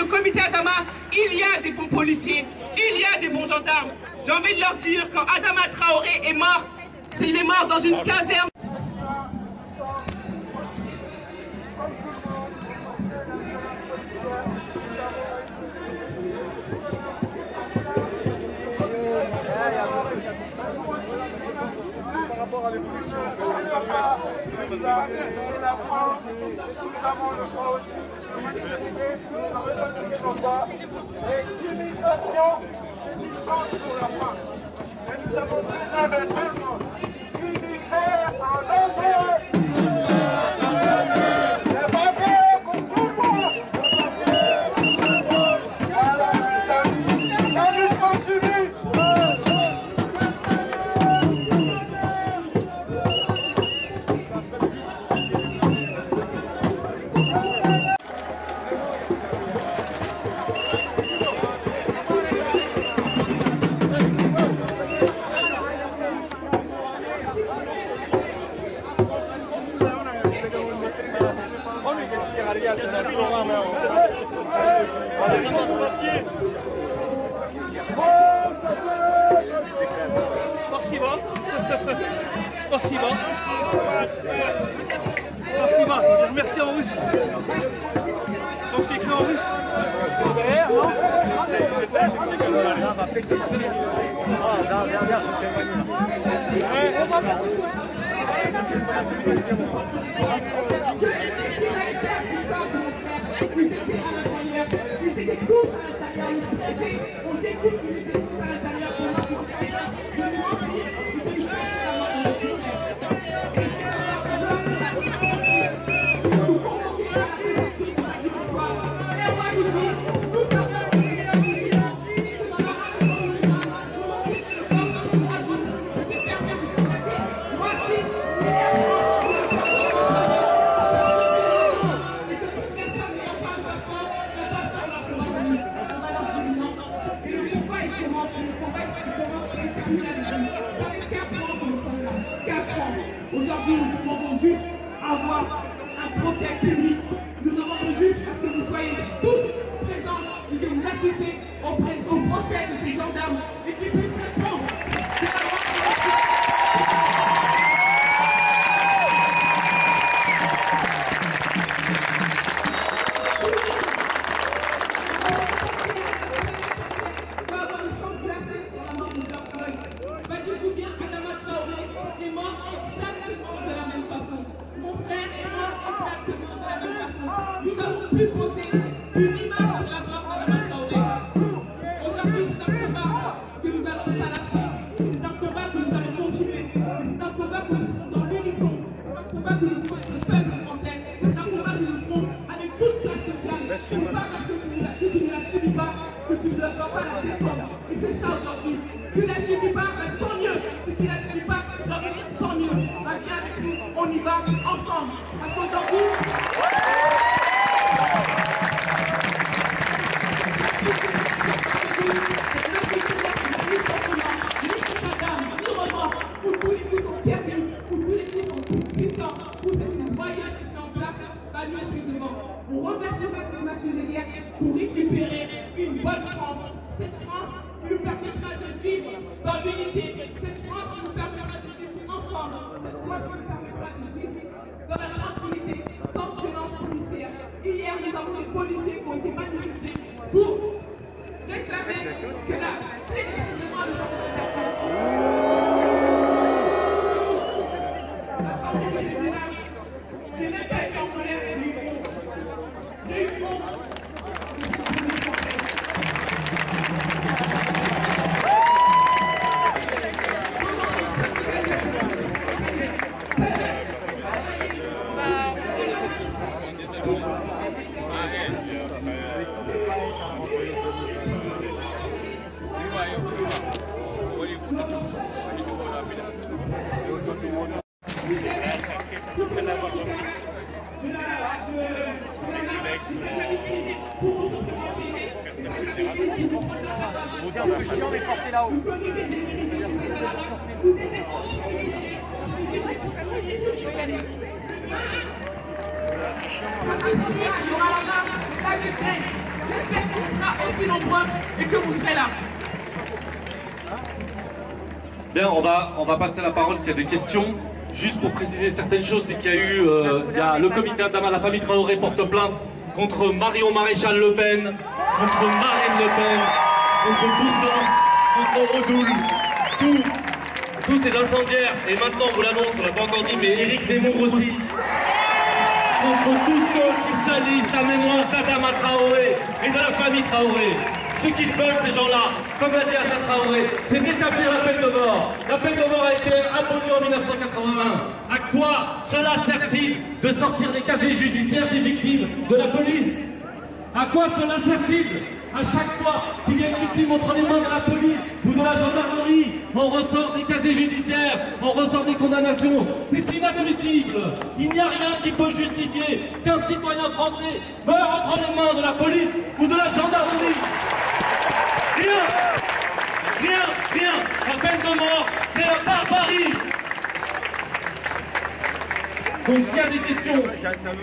le comité Adama, il y a des bons policiers, il y a des bons gendarmes. J'ai envie de leur dire, quand Adama Traoré est mort, il est mort dans une caserne. le aussi et l'immigration, c'est une chance pour la fin. Et nous avons besoin d'un bain. Laurent. Allez, Merci en russe. Donc c'est écrit en russe. Ils étaient à l'intérieur, ils étaient tous à l'intérieur, le préfet, on découvre qu'ils étaient tous à l'intérieur. Aujourd'hui, nous demandons juste avoir un procès public. Nous demandons juste à ce que vous soyez tous présents et que vous assistez au procès de ces gendarmes vous. Bien, on va, on va passer la parole s'il y a des questions. Juste pour préciser certaines choses, c'est qu'il y a eu euh, y a le comité Adama, la famille Traoré porte plainte contre Marion Maréchal Le Pen, contre Marine Le Pen, contre Bourdin, tous, ces incendiaires, et maintenant on vous l'annonce, on l'a pas encore dit, mais Éric Zemmour aussi, contre tous ceux qui salissent la mémoire d'Adama Traoré et de la famille Traoré. Ce qu'ils veulent, ces gens-là, comme l'a dit Assad Traoré, c'est d'établir la peine de mort. La peine de mort a été abolie en 1981. À quoi cela sert-il de sortir des casiers judiciaires des victimes de la police? À quoi cela sert-il? À chaque fois qu'il y a une victime entre les mains de la police ou de la gendarmerie, on ressort des casiers judiciaires, on ressort des condamnations. C'est inadmissible. Il n'y a rien qui peut justifier qu'un citoyen français meure entre les mains de la police ou de la gendarmerie. Rien Rien Rien La peine de mort, c'est la barbarie Donc s'il y a des questions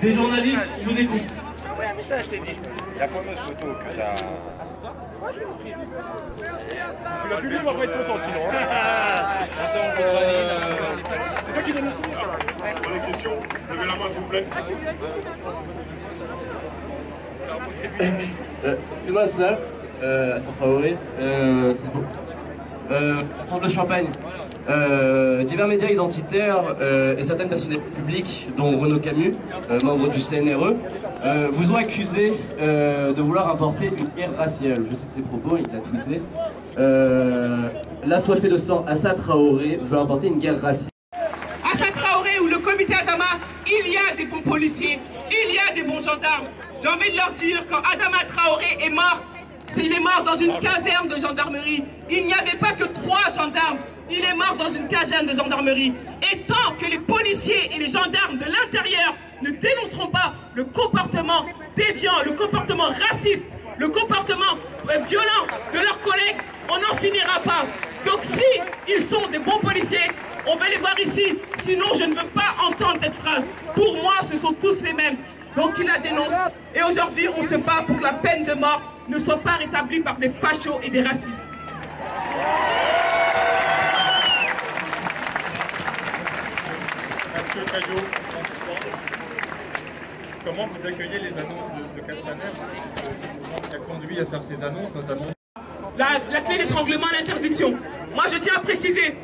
des journalistes, vous écoute. Ouais, un message, je t'ai dit. La fameuse photo que t'as. Tu l'as publié, on va être content sinon. C'est toi qui donne le son Pour les questions, levez la main s'il vous plaît. Euh, Moi, ça, euh, Assad Traoré, euh, c'est beau. Euh, France de Champagne. Euh, divers médias identitaires euh, et certaines personnalités publiques, dont Renaud Camus, euh, membre du CNRE, vous ont accusé de vouloir importer une guerre raciale. Je cite ses propos, il l'a tweeté. Euh, L'assoiffé de sang, Assad Traoré veut importer une guerre raciale. Assad Traoré ou le comité Adama, il y a des bons policiers, il y a des bons gendarmes. J'ai envie de leur dire, quand Adama Traoré est mort, il est mort dans une caserne de gendarmerie. Il n'y avait pas que trois gendarmes. Il est mort dans une caserne de gendarmerie. Et tant que les policiers et les gendarmes de l'intérieur ne dénonceront pas le comportement déviant, le comportement raciste, le comportement euh, violent de leurs collègues, on n'en finira pas. Donc si ils sont des bons policiers, on va les voir ici. Sinon, je ne veux pas entendre cette phrase. Pour moi, ce sont tous les mêmes. Donc il la dénonce. Et aujourd'hui, on se bat pour que la peine de mort ne soit pas rétablie par des fachos et des racistes. Mathieu Caillot, France 3. Comment vous accueillez les annonces de, Castaner? Parce que c'est ce, mouvement qui a conduit à faire ces annonces, notamment. La, la clé d'étranglement l'interdiction. Moi, je tiens à préciser,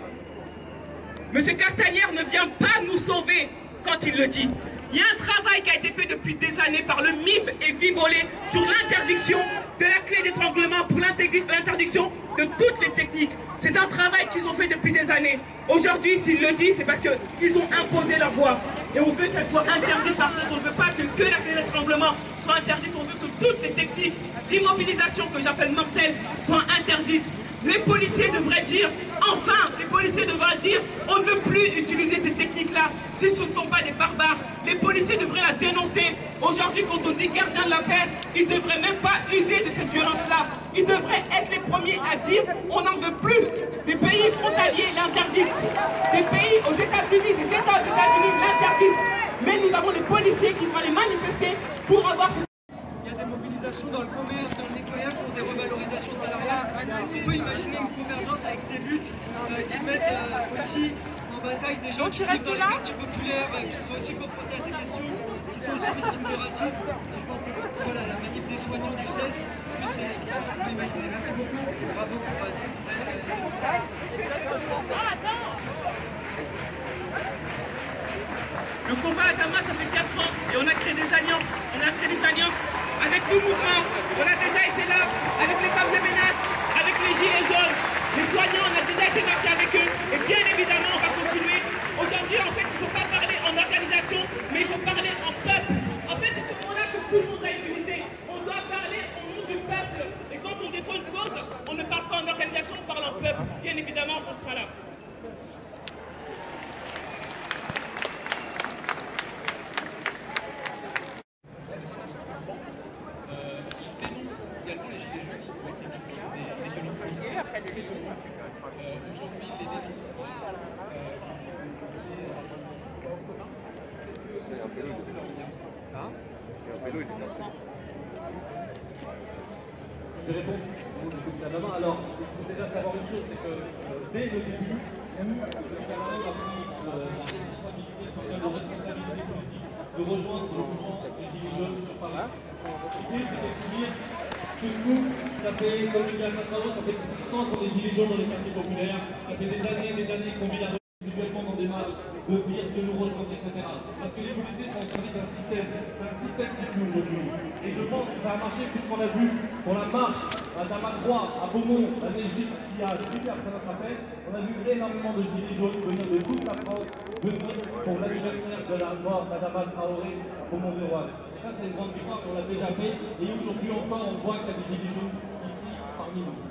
M. Castagnère ne vient pas nous sauver quand il le dit. Il y a un travail qui a été fait depuis des années par le MIB et Vivolé sur l'interdiction de la clé d'étranglement pour l'interdiction de toutes les techniques. C'est un travail qu'ils ont fait depuis des années. Aujourd'hui, s'ils le disent, c'est parce qu'ils ont imposé leur voix. Et on veut qu'elle soit interdite par contre. On ne veut pas que, que la clé d'étranglement soit interdite. On veut que toutes les techniques d'immobilisation que j'appelle mortelles soient interdites. Les policiers devraient dire, enfin, les policiers devraient dire, on ne veut plus utiliser ces techniques-là si ce ne sont pas des barbares. Les policiers devraient la dénoncer. Aujourd'hui, quand on dit gardien de la paix, ils ne devraient même pas user de cette violence-là. Ils devraient être les premiers à dire, on n'en veut plus. Des pays frontaliers l'interdisent. Des pays aux États-Unis, des États aux États-Unis l'interdisent. Mais nous avons des policiers qui vont aller manifester pour avoir ce dans le commerce, dans le nettoyage pour des revalorisations salariales. Est-ce qu'on peut imaginer une convergence avec ces luttes euh, qui mettent euh, aussi en bataille des gens qui vivent dans les quartiers populaires, euh, qui sont aussi confrontés à ces questions, qui sont aussi victimes de racisme? Et Je pense que voilà, la manif des soignants du 16, est-ce que c'est quelque chose qu'on peut imaginer? Merci beaucoup. Bravo pour votre Le combat à Damas, ça fait 4 ans et on a créé des alliances. On a créé des alliances avec tout mouvement. On a déjà été là avec les femmes de ménage, avec les gilets jaunes, ça, c'est une grande victoire, qu'on l'a déjà fait. Et aujourd'hui encore, on voit qu'il y a des gilets jaunes ici, parmi nous.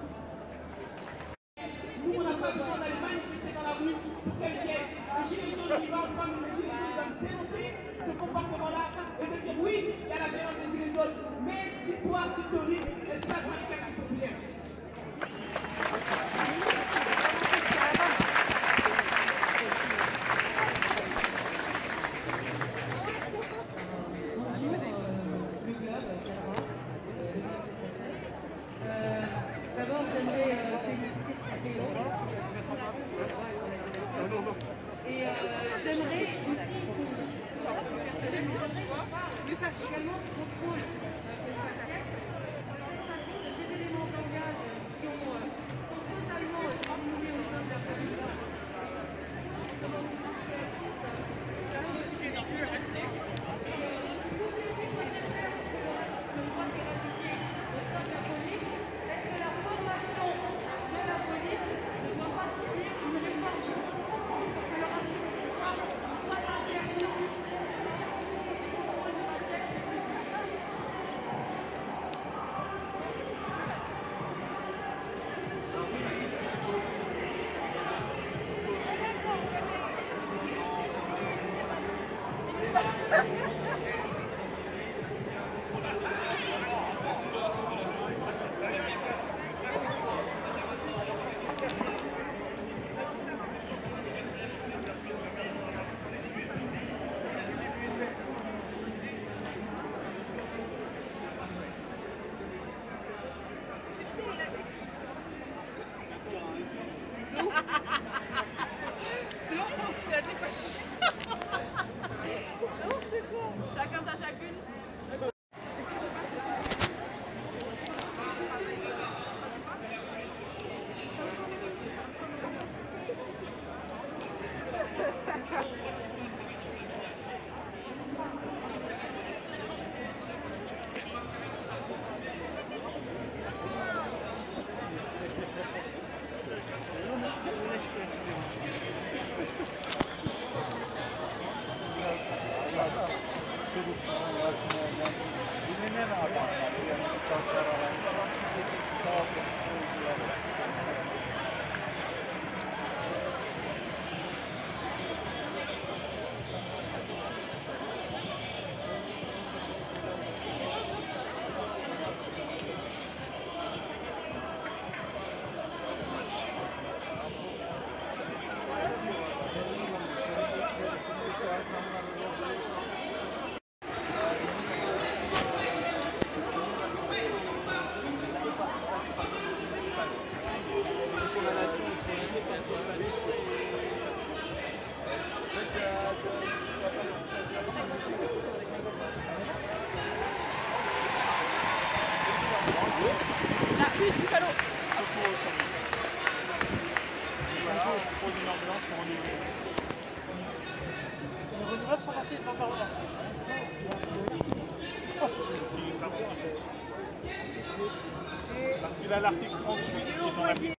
Parce qu'il a l'article 38 qui, est dans la... qui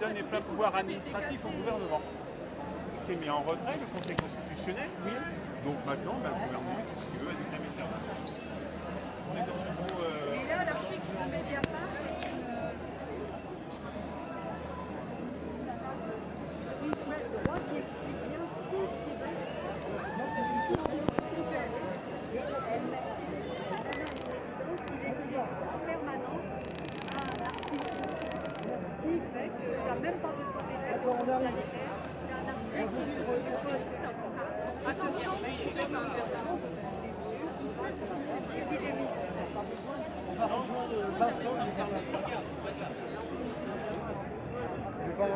donne les pleins pouvoirs administratifs au gouvernement. Il s'est mis en retrait, le Conseil constitutionnel, oui. Donc maintenant, ben, le gouvernement fait ce qu'il veut avec la. On est dans un beau... Euh, l'article média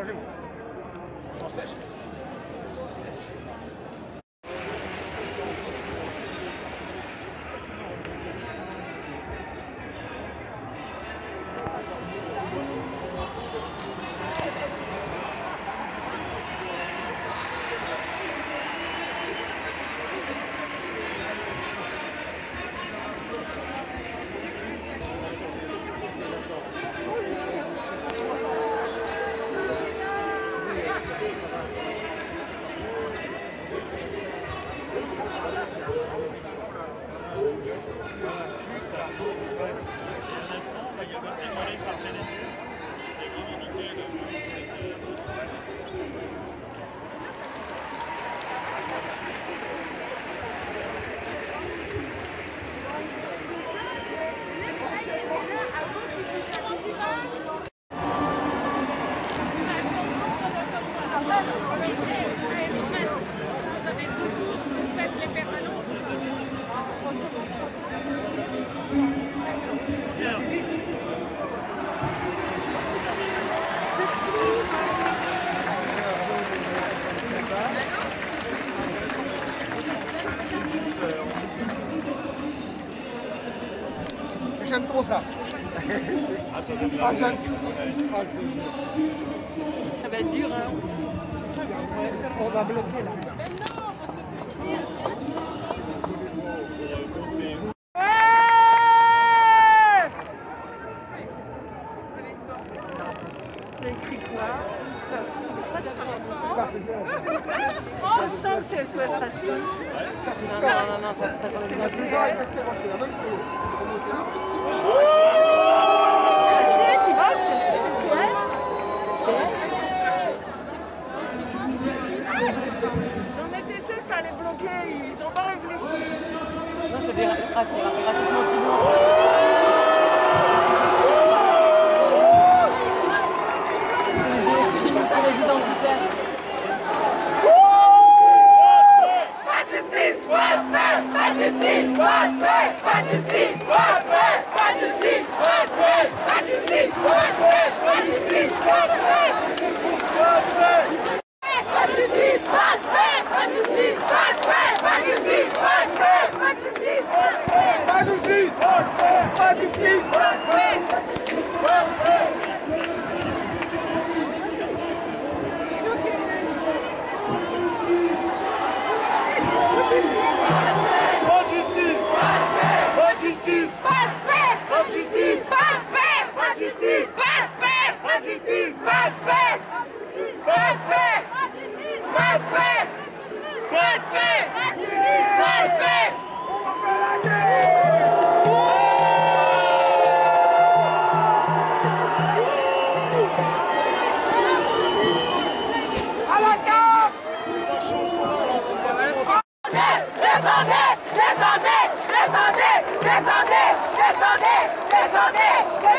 Bonjour. Ça va être dur, hein On va bloquer là.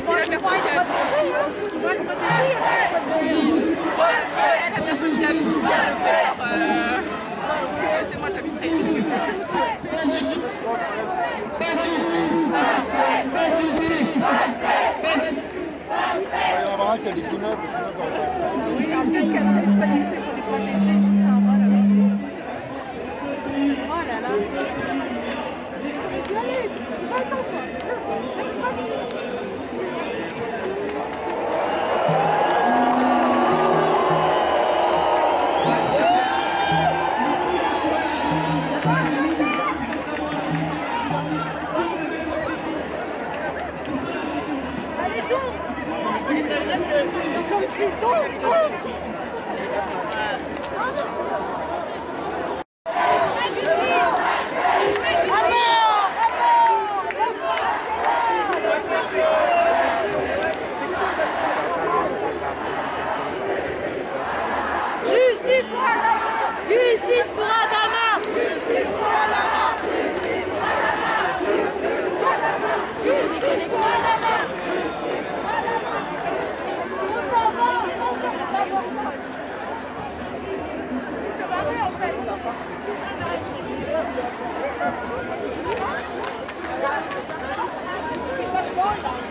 c'est la personne qui a Tu vois, la personne qui habite ici le moi. Il y en a qui habite pour. Oh là là. Justice pour Justice pour Thank you.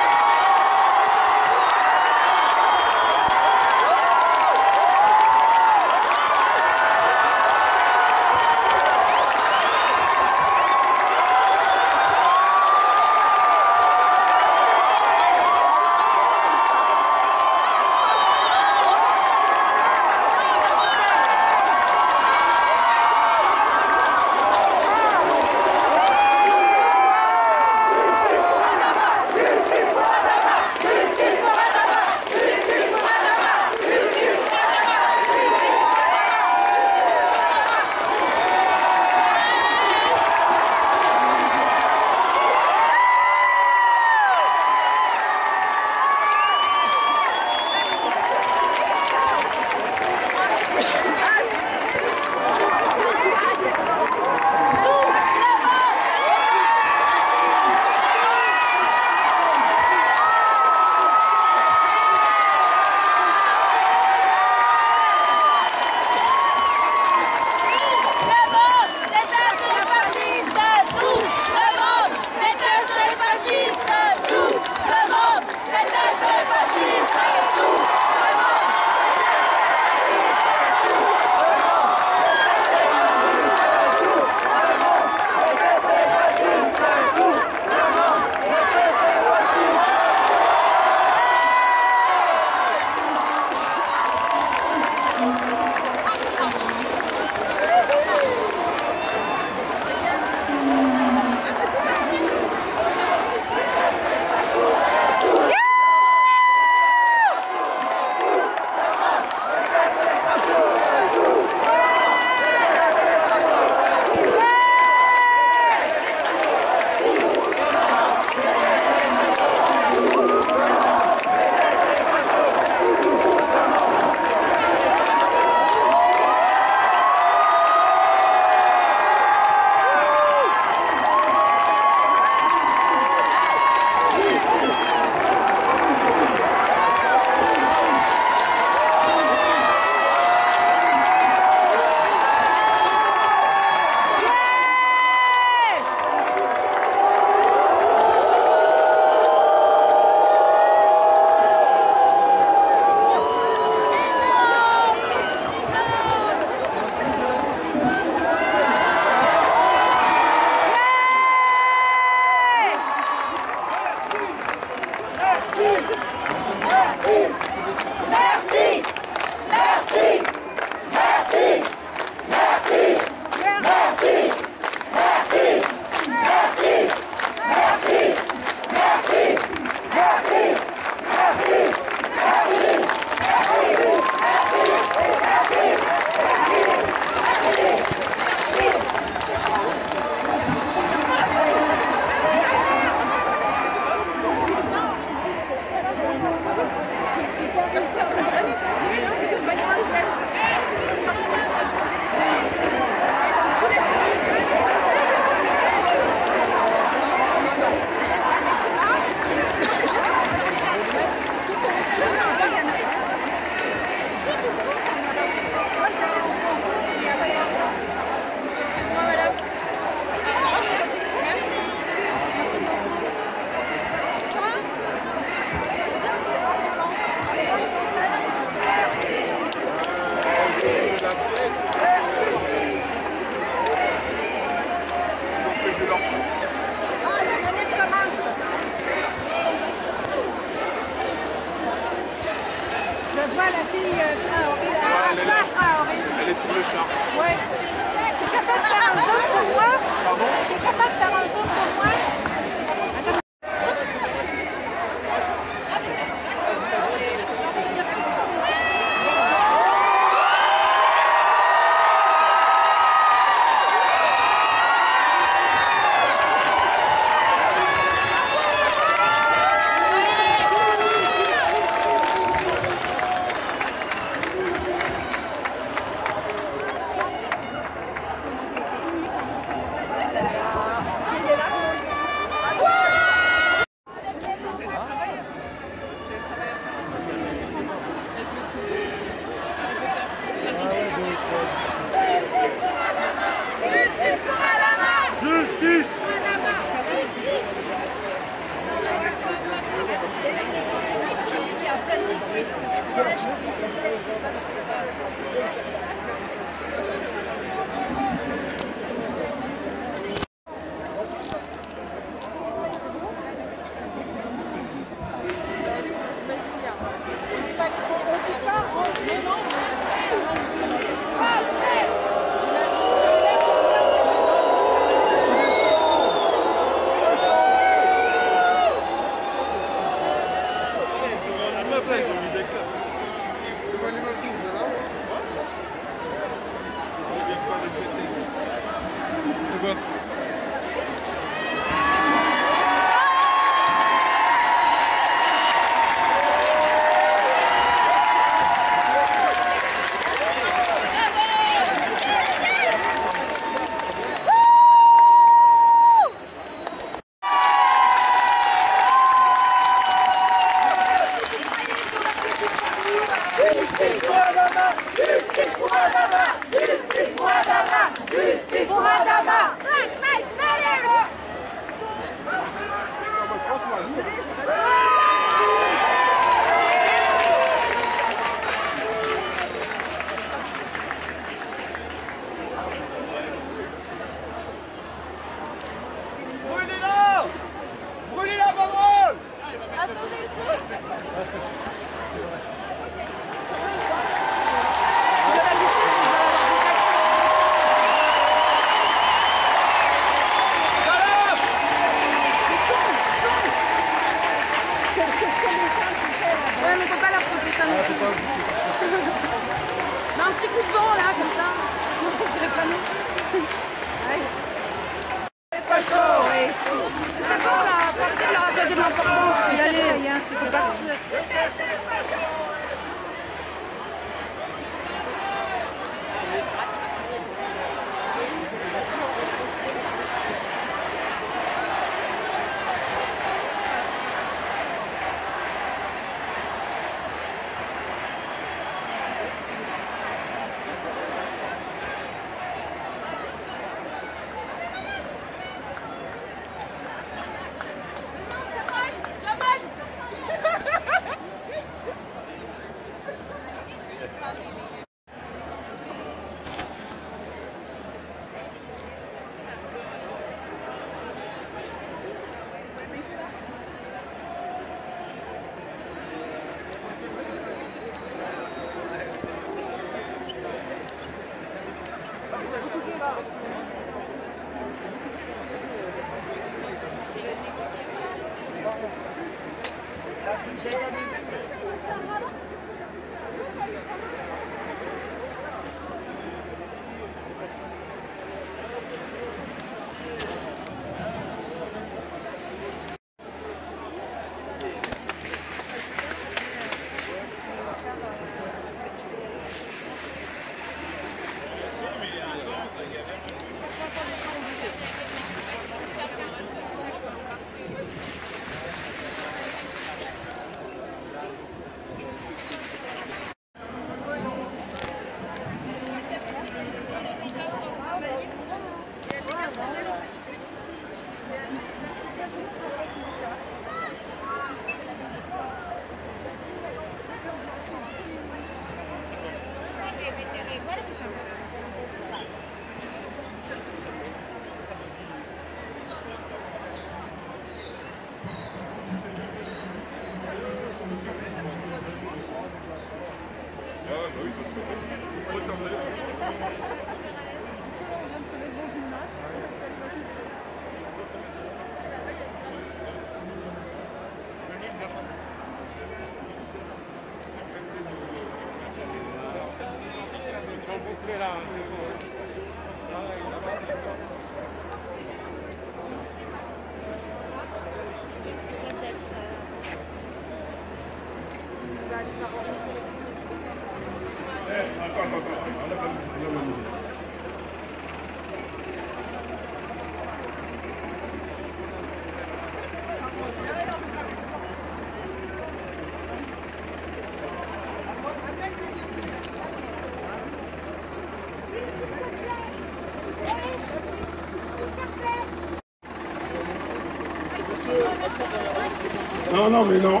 Non, non, mais non.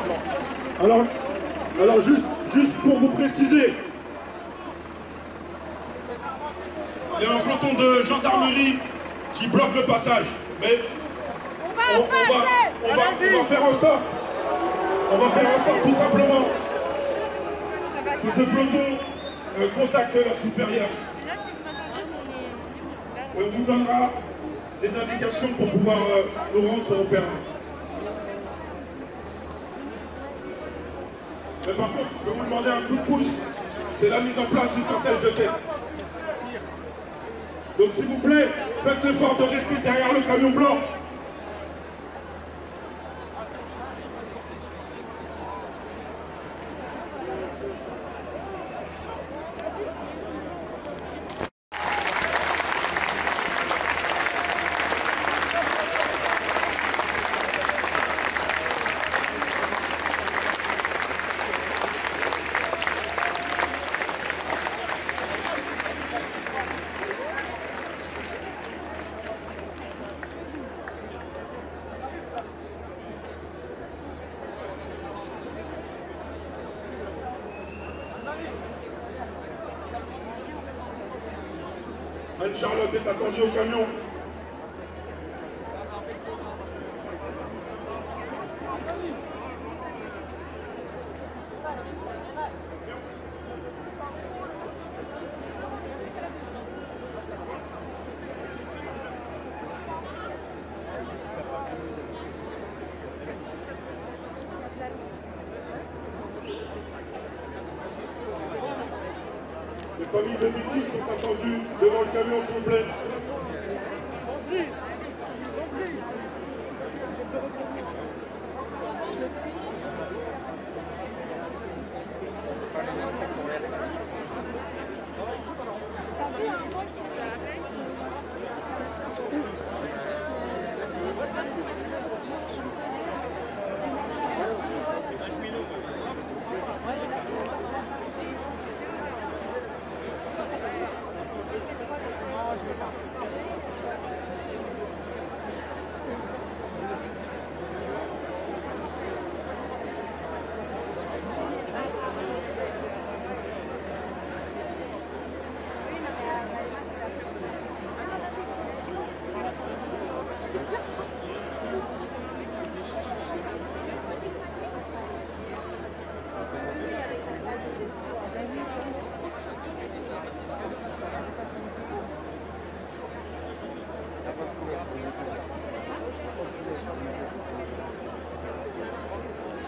Alors, alors juste, juste pour vous préciser, il y a un peloton de gendarmerie qui bloque le passage. Mais on va, on, va, on, va, on va faire en sorte, on va faire en sorte tout simplement que ce peloton euh, contacte leur supérieur. On vous donnera des indications pour pouvoir euh, nous rendre sur nos permis. Mais par contre, je vais vous demander un coup de pouce. C'est la mise en place du cortège de tête. Donc s'il vous plaît, faites l'effort de rester derrière le camion blanc. caminho, o caminho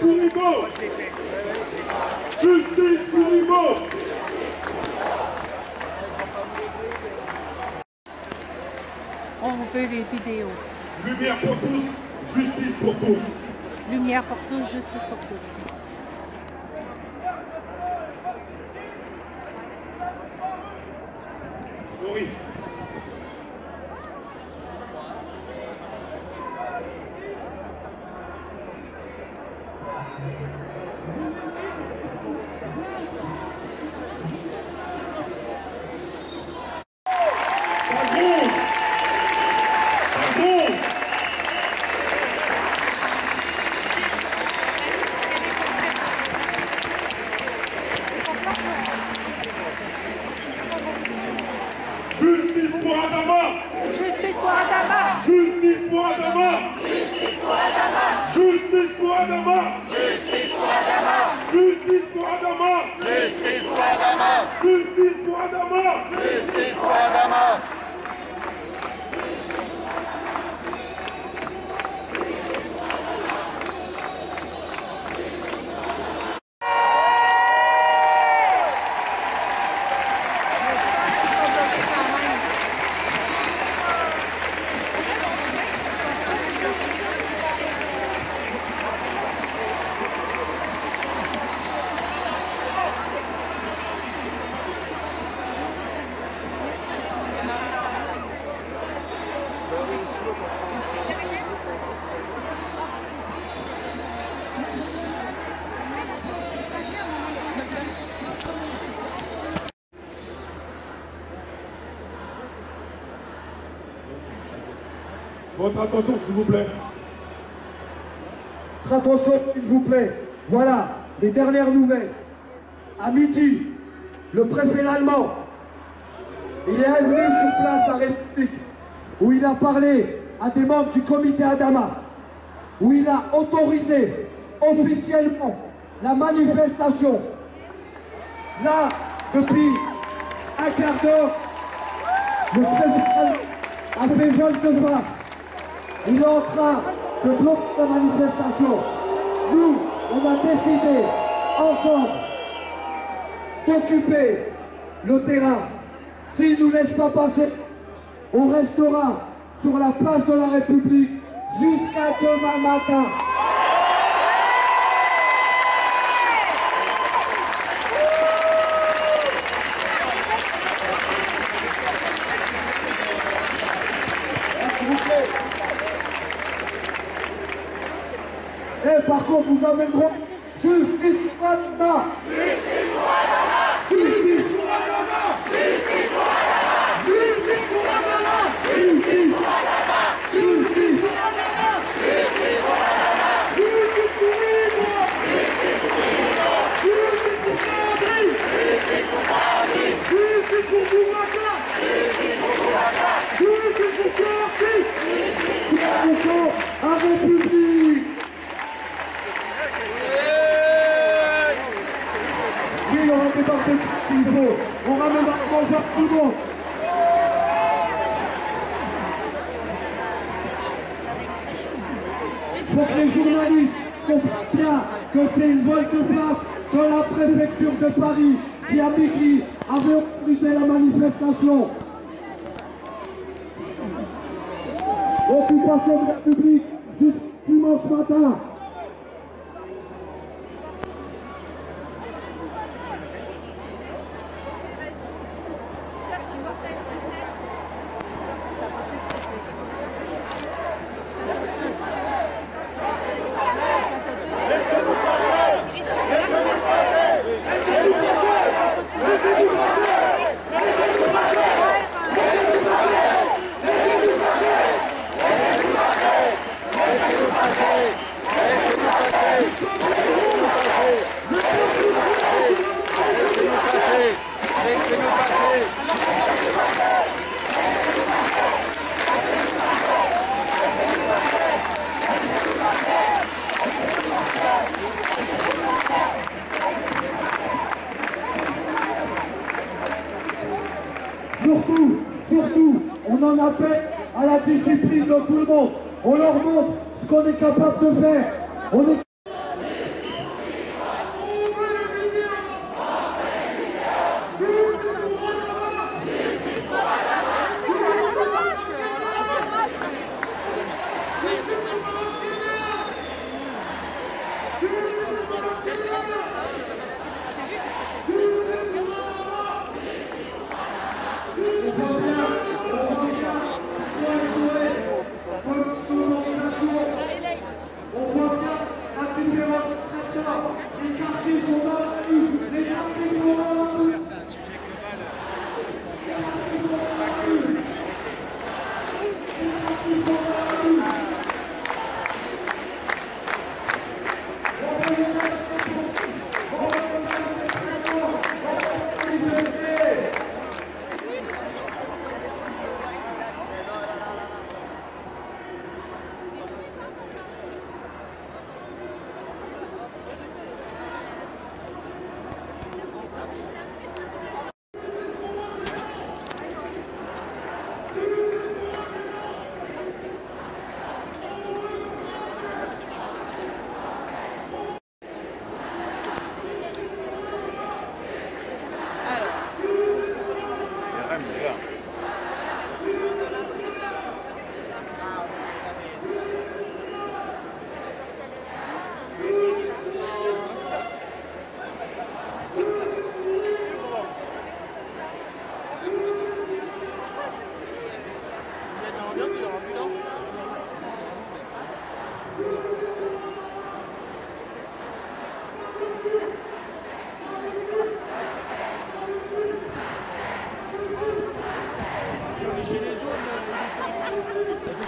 pour Ibo. Justice pour Ibo. On veut les vidéos. Lumière pour tous, justice pour tous. Lumière pour tous, justice pour tous. Attention, s'il vous plaît. Attention, s'il vous plaît. Voilà les dernières nouvelles. À midi, le préfet allemand, il est venu sur place à République, où il a parlé à des membres du comité Adama, où il a autorisé officiellement la manifestation. Là, depuis un quart d'heure, le préfet a fait volte-face. Il est en train de bloquer la manifestation. Nous, on a décidé ensemble d'occuper le terrain. S'il ne nous laisse pas passer, on restera sur la place de la République jusqu'à demain matin. S'il vous plaît. Et par contre, vous avez le. Justice Adama Justice de Paris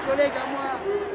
collègue à moi.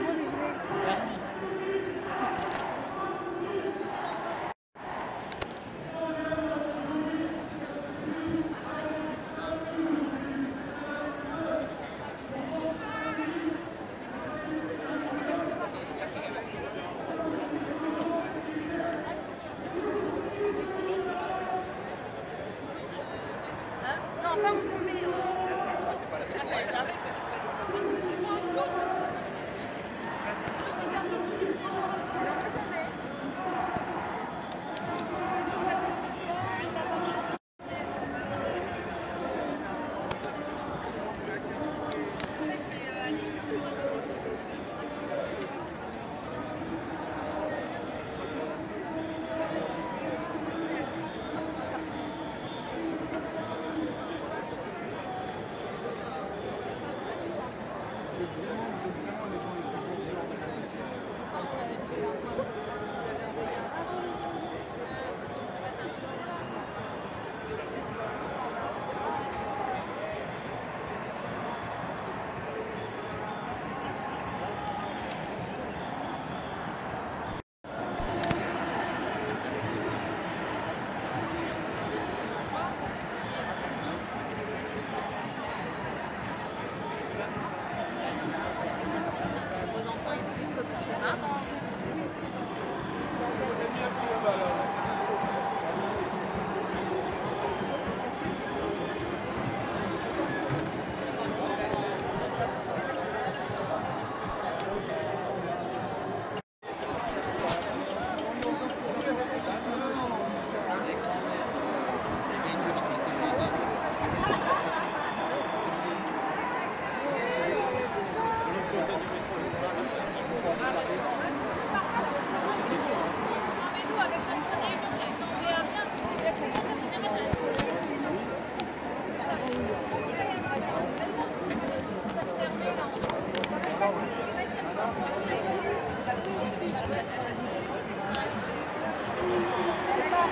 Gracias.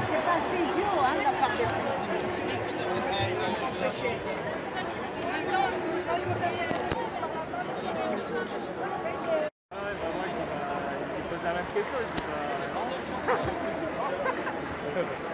C'est pas assez idiot hein, la part des Il pose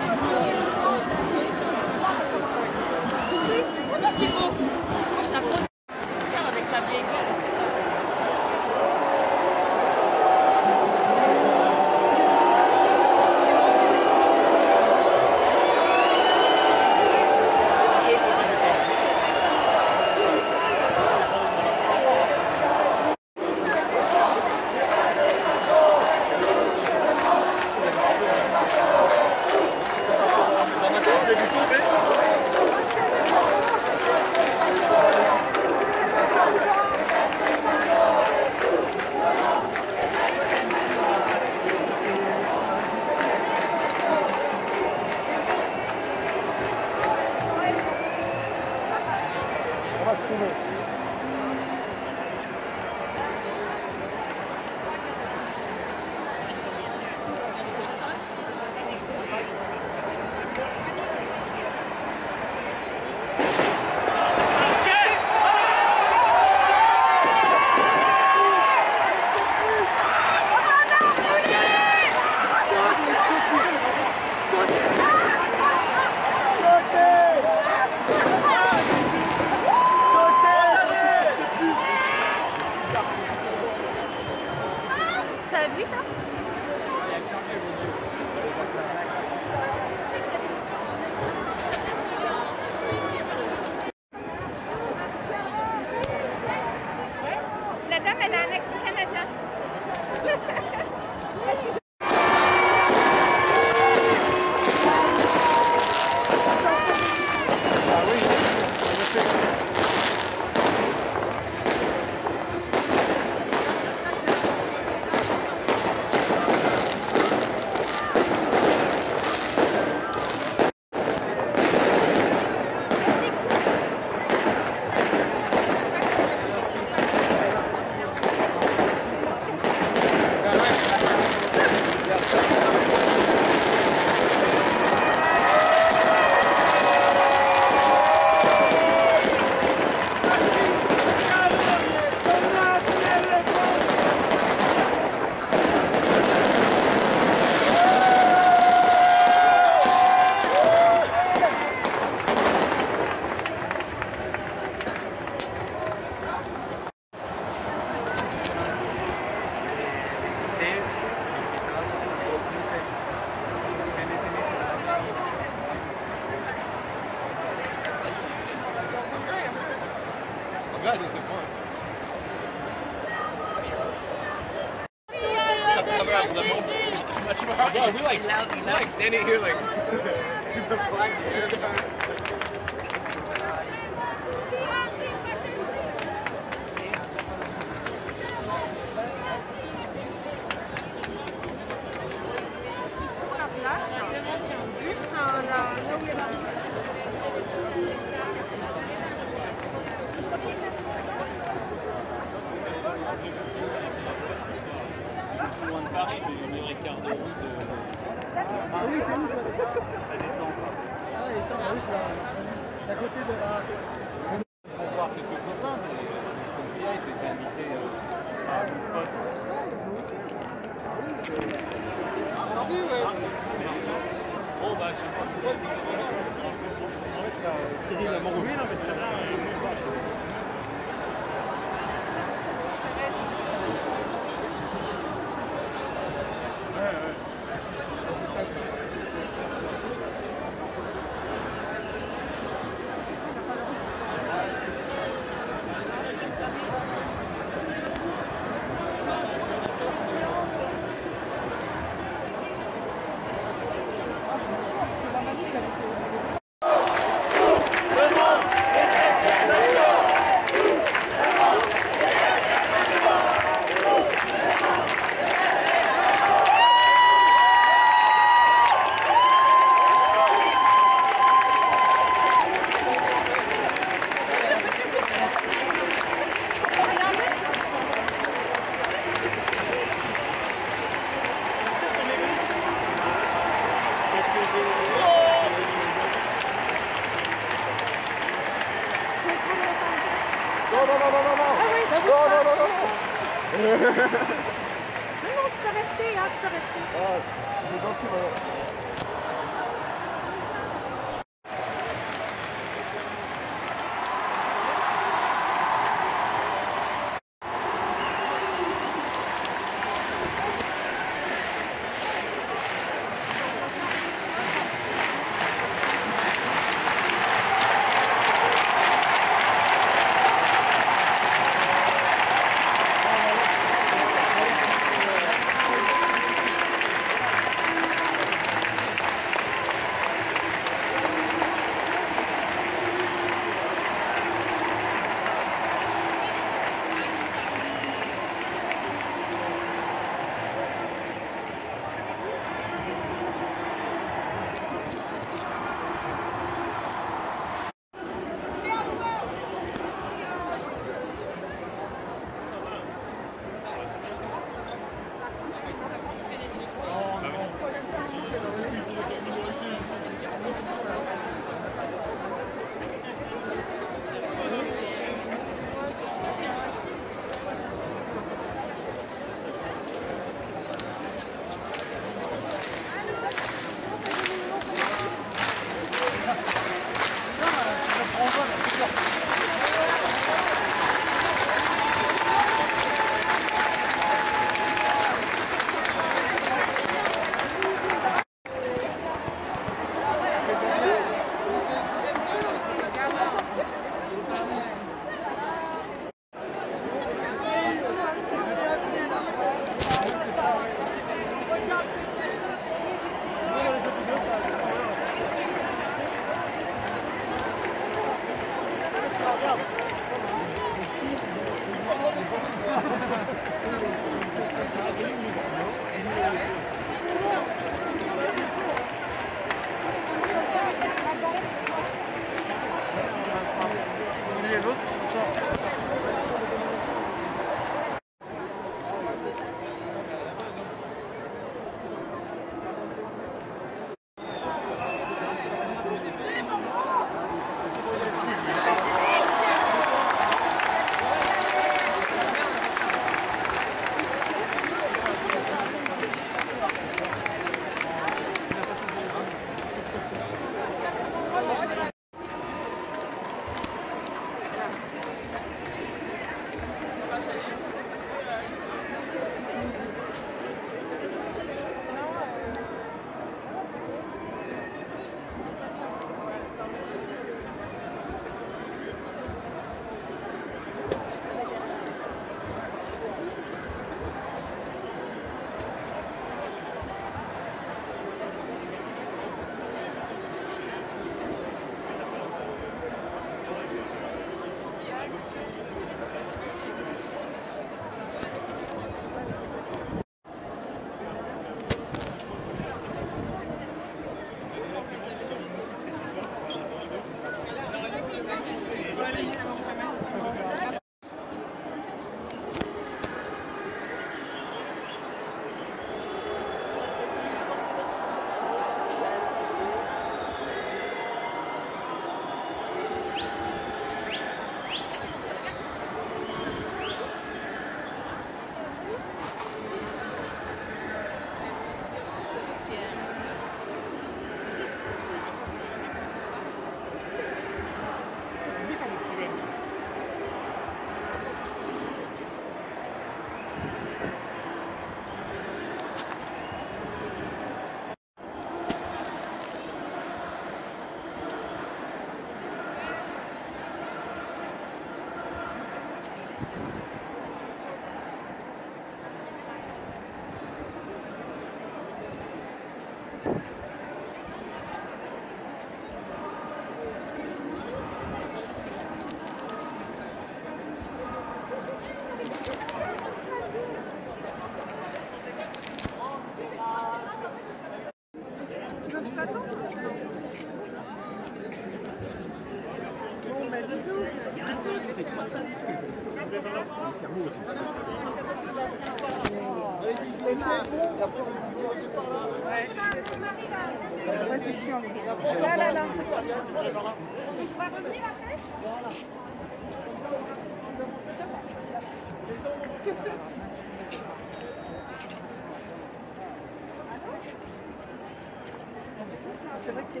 C'est vrai que c'est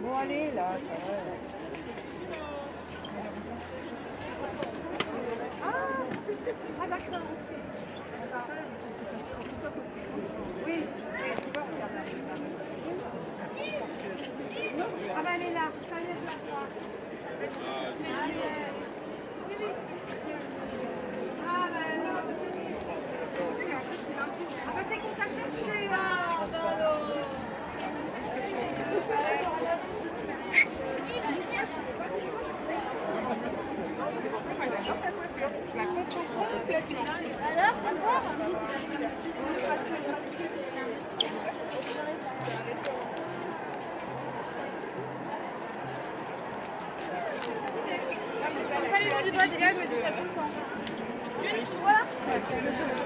Bon, allez, là. Ah, d'accord. Alors, me dis ça Voilà.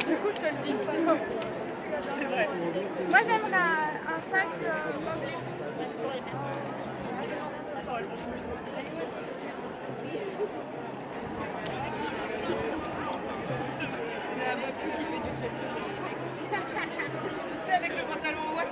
Du coup, je te le dis. C'est vrai. Moi, j'aimerais un, sac euh, du. C'est avec le pantalon en wax.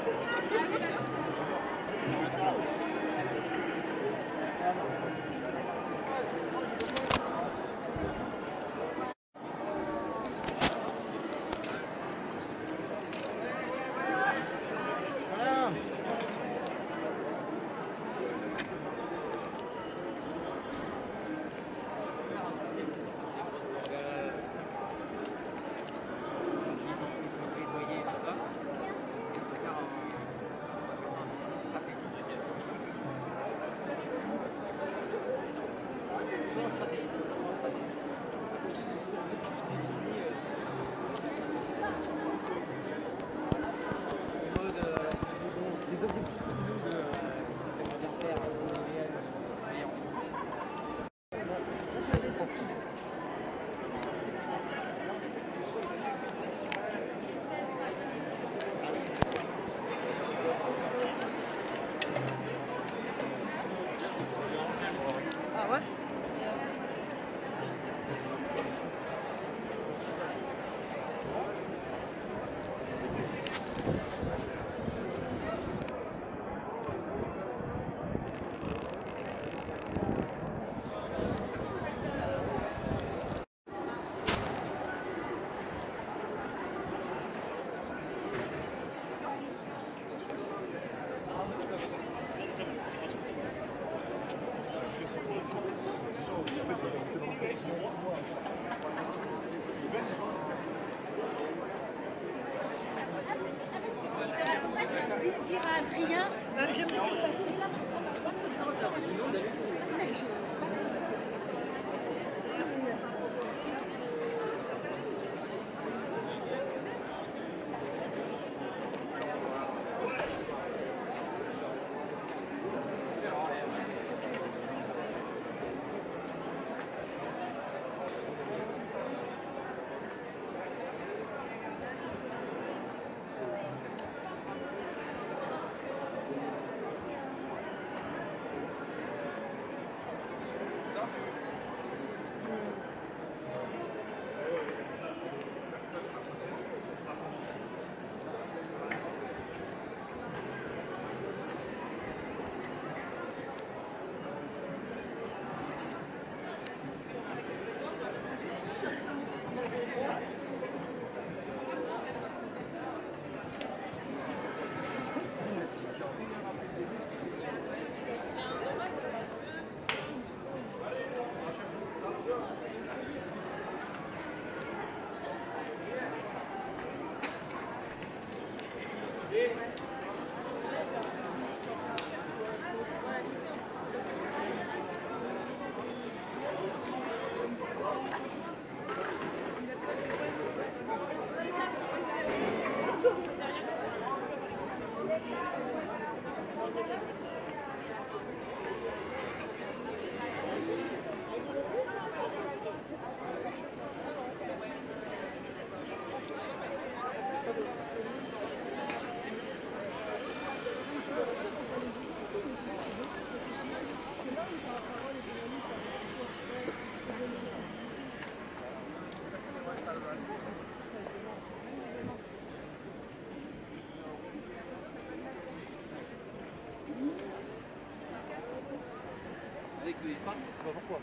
Eux, ils partent, je sais pas pourquoi.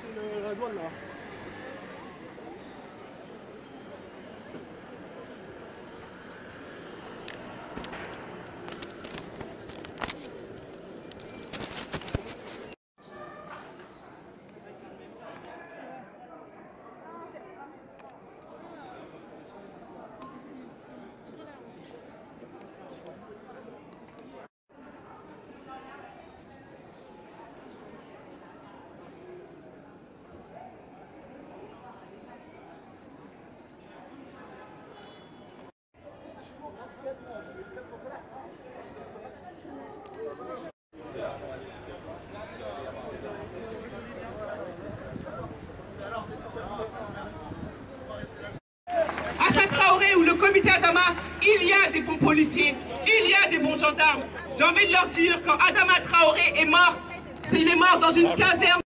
C'est la douane là. Hassan Traoré ou le comité Adama, il y a des bons policiers, il y a des bons gendarmes. J'ai envie de leur dire, quand Adama Traoré est mort, il est mort dans une caserne.